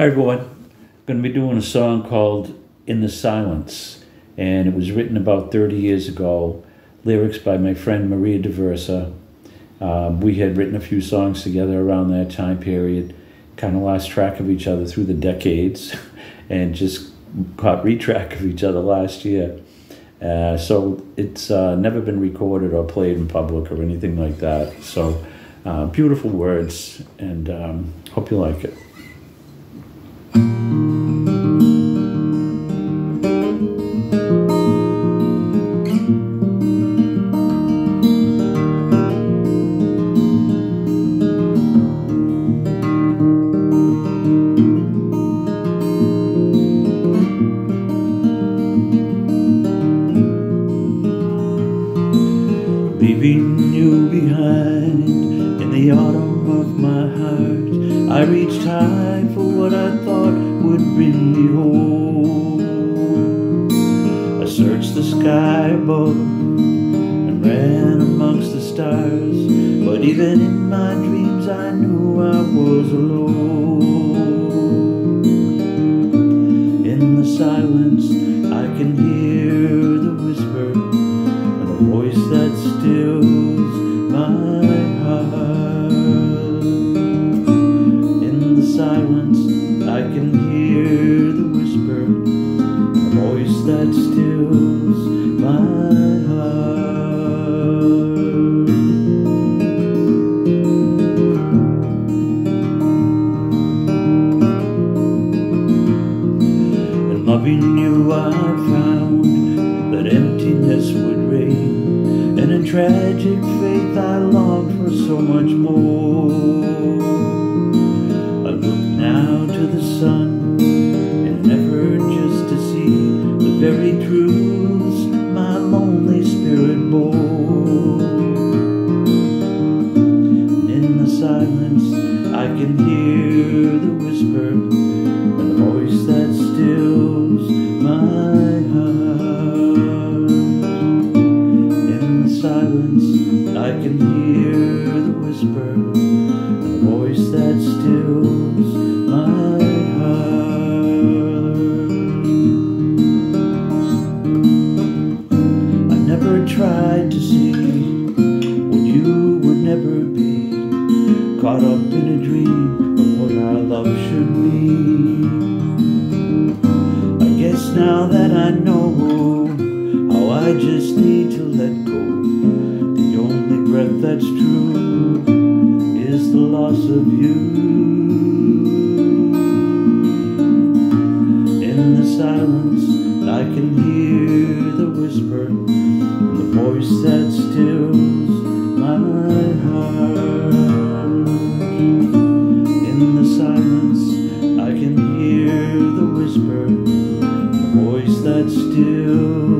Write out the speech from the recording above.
Hi everyone. I'm going to be doing a song called In the Silence, and it was written about 30 years ago. Lyrics by my friend Maria Daversa. Um, we had written a few songs together around that time period, kind of lost track of each other through the decades, and just caught retrack of each other last year. Uh, so it's uh, never been recorded or played in public or anything like that. So uh, beautiful words, and um, hope you like it. Leaving you behind. In the autumn of my heart I reached high for what I thought would bring me home I searched the sky above and ran amongst the stars. But even in my dreams I knew I was alone I found that emptiness would reign, and in tragic faith, I longed for so much more. I look now to the sun in an effort just to see the very truths my lonely spirit bore. And in the silence, I can hear the whisper whisper the voice that stills my heart. I never tried to see what you would never be, caught up in a dream of what our love should be. I guess now that I know how I just need to let go, the only breath that's true loss of you. In the silence, I can hear the whisper, the voice that stills my heart. In the silence, I can hear the whisper, the voice that stills